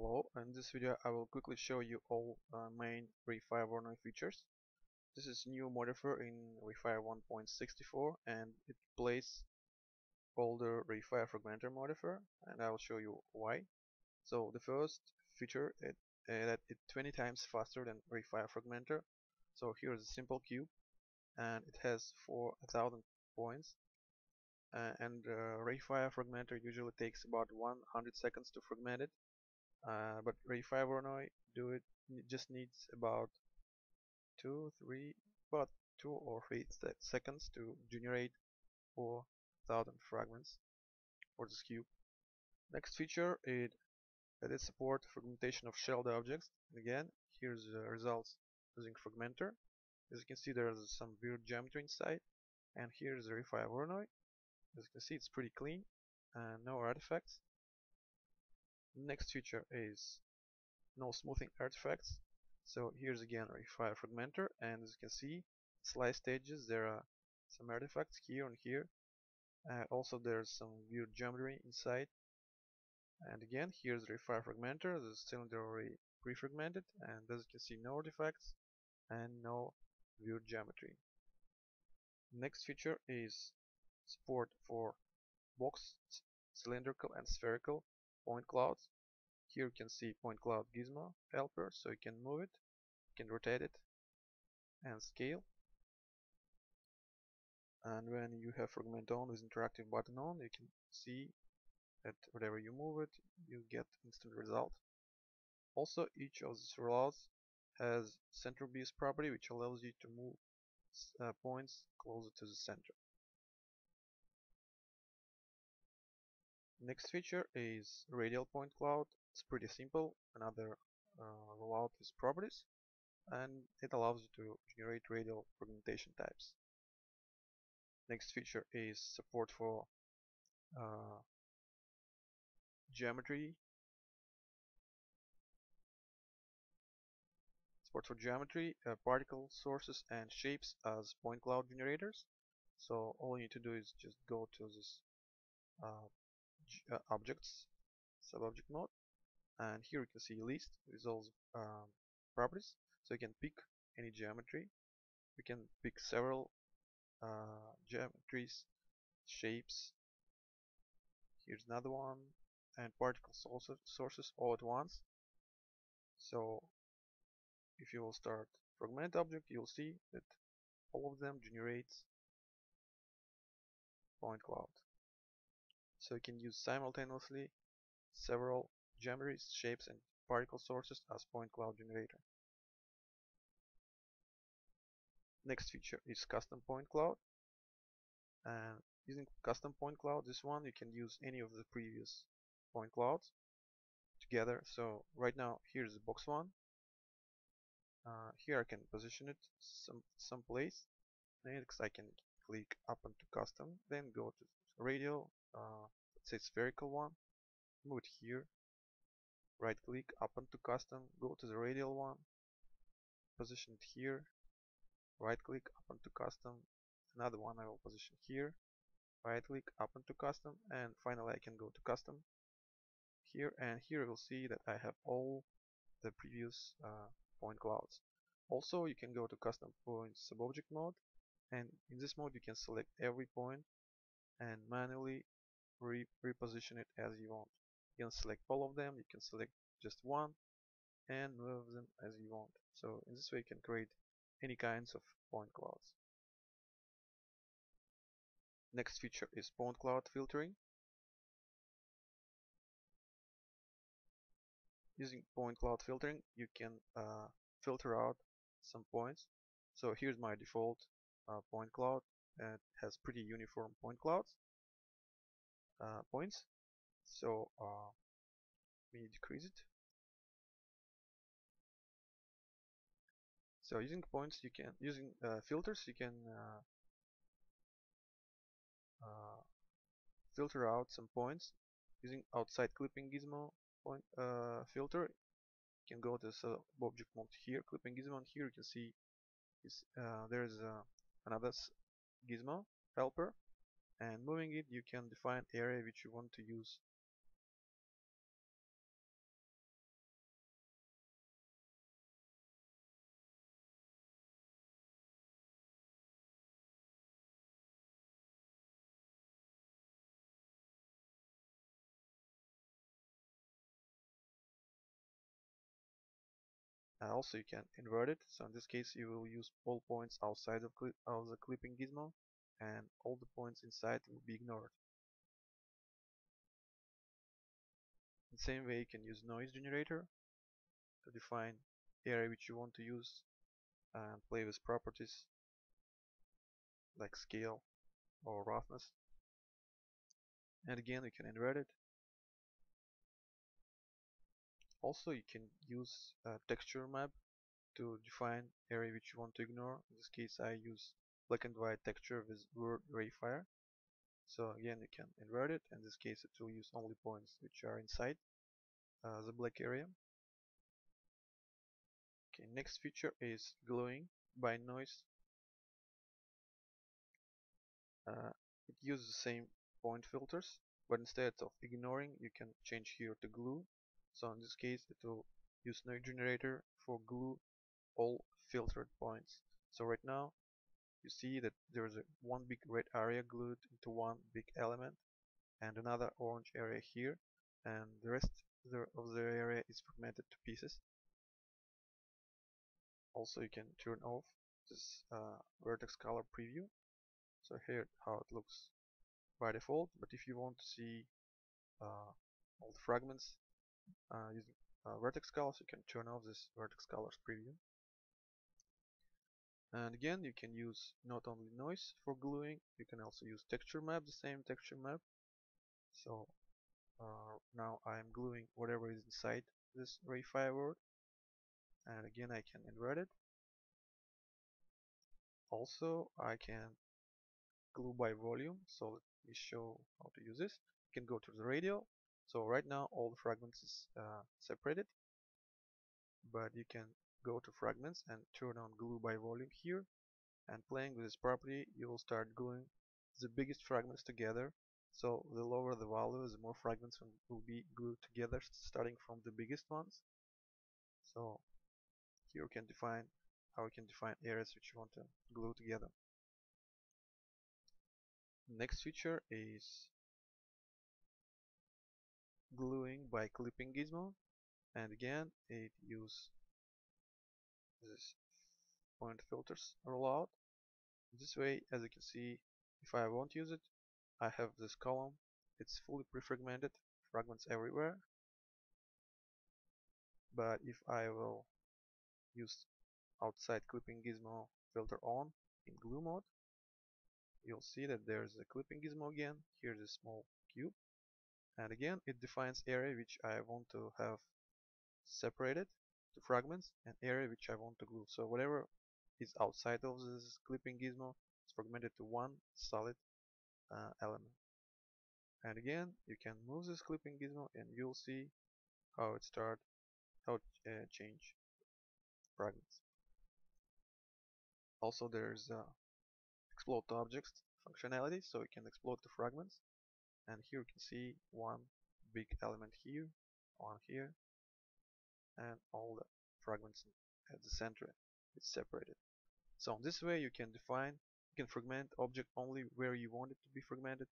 Hello, in this video I will quickly show you all uh, main RayFire Voronoi features. This is new modifier in RayFire 1.64 and it plays older RayFire Fragmenter modifier and I will show you why. So the first feature is uh, that it 20 times faster than RayFire Fragmenter. So here is a simple cube and it has 4000 points uh, and uh, RayFire Fragmenter usually takes about 100 seconds to fragment it uh, but Voronoi do it just needs about two three but two or three seconds to generate 4000 fragments for this cube. Next feature is that it support fragmentation of shelled objects. Again here's the results using fragmenter as you can see there's some weird geometry inside. And here's the RayFire Voronoi as you can see it's pretty clean and no artifacts next feature is no smoothing artifacts. So here's again a file fragmenter and as you can see slice stages there are some artifacts here and here. Uh, also there's some weird geometry inside. And again here's the RayFire fragmenter. The cylinder already pre-fragmented and as you can see no artifacts and no weird geometry. Next feature is support for box cylindrical and spherical point clouds. Here you can see point cloud gizmo helper, so you can move it, you can rotate it and scale. And when you have fragment on with interactive button on, you can see that whatever you move it, you get instant result. Also, each of these rollouts has center beast property, which allows you to move uh, points closer to the center. Next feature is radial point cloud. It's pretty simple. Another uh, rollout is properties and it allows you to generate radial fragmentation types. Next feature is support for uh, geometry. Support for geometry, uh, particle sources and shapes as point cloud generators. So all you need to do is just go to this uh, objects sub-object mode and here you can see list with all um, properties. So you can pick any geometry. You can pick several uh, geometries shapes. Here's another one. And particle sources all at once. So if you will start fragment object you'll see that all of them generates point cloud so you can use simultaneously several geometries, shapes and particle sources as point cloud generator. Next feature is custom point cloud. And using custom point cloud this one you can use any of the previous point clouds together. So right now here's the box one. Uh, here I can position it some some place next I can click up onto custom then go to radial uh, let's say spherical one. Move it here. Right click up onto custom go to the radial one. Position it here. Right click up onto custom. Another one I will position here. Right click up onto custom and finally I can go to custom. Here and here you will see that I have all the previous uh, point clouds. Also you can go to custom points subobject mode and in this mode you can select every point and manually re reposition it as you want. You can select all of them, you can select just one and move them as you want. So in this way you can create any kinds of point clouds. Next feature is point cloud filtering. Using point cloud filtering you can uh, filter out some points. So here's my default uh, point cloud. It has pretty uniform point clouds uh, points. So uh, we decrease it. So using points you can using uh, filters you can uh, uh, filter out some points. Using outside clipping gizmo point filter you can go to the object mode here clipping gizmo and here you can see is there's another gizmo helper and moving it you can define area which you want to use. Uh, also you can invert it, so in this case you will use ball points outside of, of the clipping gizmo and all the points inside will be ignored. In the same way you can use noise generator to define the area which you want to use and play with properties like scale or roughness. And again you can invert it. Also you can use a texture map to define area which you want to ignore. In this case I use black and white texture with word Rayfire so again you can invert it. In this case it will use only points which are inside uh, the black area. Okay next feature is glowing by noise. Uh, it uses the same point filters but instead of ignoring you can change here to glue. So in this case it will use noise generator for glue all filtered points. So right now you see that there is a one big red area glued into one big element and another orange area here and the rest of the area is fragmented to pieces. Also you can turn off this uh, vertex color preview. So here how it looks by default but if you want to see uh, all the fragments uh, using uh, vertex colors you can turn off this vertex colors preview and again you can use not only noise for gluing you can also use texture map the same texture map. So uh, now I'm gluing whatever is inside this Rayfire word and again I can invert it. Also I can glue by volume. So let me show how to use this. You can go to the radio. So right now all the fragments is uh, separated. But you can go to fragments and turn on glue by volume here. And playing with this property you will start gluing the biggest fragments together. So the lower the value the more fragments will be glued together starting from the biggest ones. So here you can define how you can define areas which you want to glue together. Next feature is gluing by clipping gizmo. And again it use point filters rollout this way as you can see if I won't use it I have this column. It's fully pre-fragmented fragments everywhere. But if I will use outside clipping gizmo filter on in glue mode you'll see that there's a clipping gizmo again. Here's a small cube. And again it defines area which I want to have separated to fragments and area which I want to glue. So whatever is outside of this clipping gizmo is fragmented to one solid uh, element. And again you can move this clipping gizmo and you'll see how it start how it uh, change fragments. Also there's uh, explode objects functionality. So you can explode the fragments. And here you can see one big element here one here and all the fragments at the center is separated. So in this way you can define you can fragment object only where you want it to be fragmented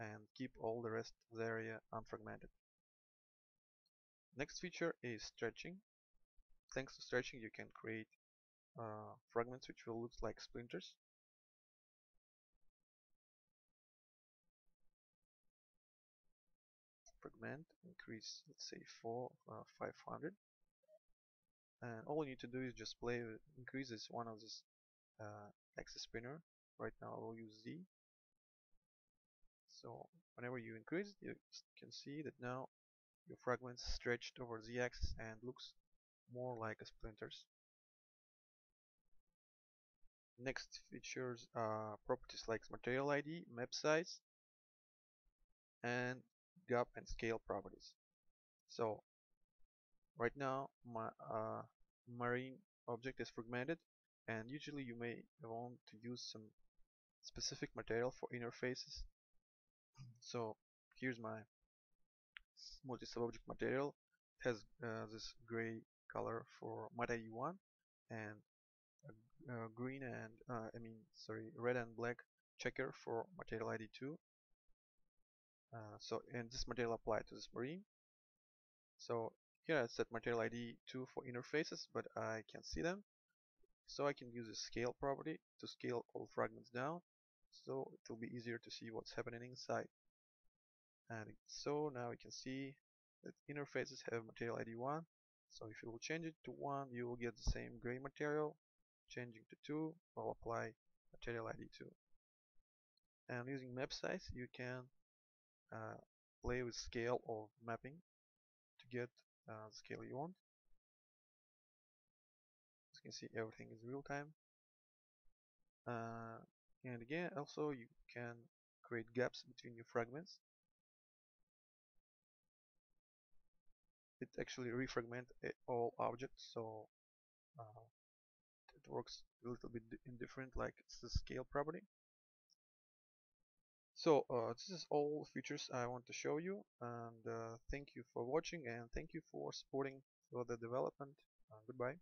and keep all the rest of the area unfragmented. Next feature is stretching. Thanks to stretching you can create uh, fragments which will look like splinters increase let's say 4 uh, 500 and all you need to do is just play increases one of this uh, axis spinner. Right now I will use Z. So whenever you increase you can see that now your fragments stretched over the axis and looks more like splinters. Next features are properties like material ID, map size and gap and scale properties. So right now my uh, marine object is fragmented and usually you may want to use some specific material for inner faces. So here's my multi-subject material. It has uh, this gray color for MATID 1 and uh, green and uh, I mean sorry red and black checker for material ID 2 uh, so and this material applied to this marine. So here I set material ID 2 for inner faces but I can't see them. So I can use the scale property to scale all fragments down so it will be easier to see what's happening inside. And so now we can see that inner faces have material ID 1 so if you will change it to 1 you will get the same gray material. Changing to 2 will apply material ID 2 and using map size you can uh, play with scale of mapping to get uh, the scale you want. As you can see everything is real time uh, and again also you can create gaps between your fragments. It actually refragment all objects so uh, it works a little bit indifferent like it's the scale property so uh, this is all features I want to show you and uh, thank you for watching and thank you for supporting further development. Uh, goodbye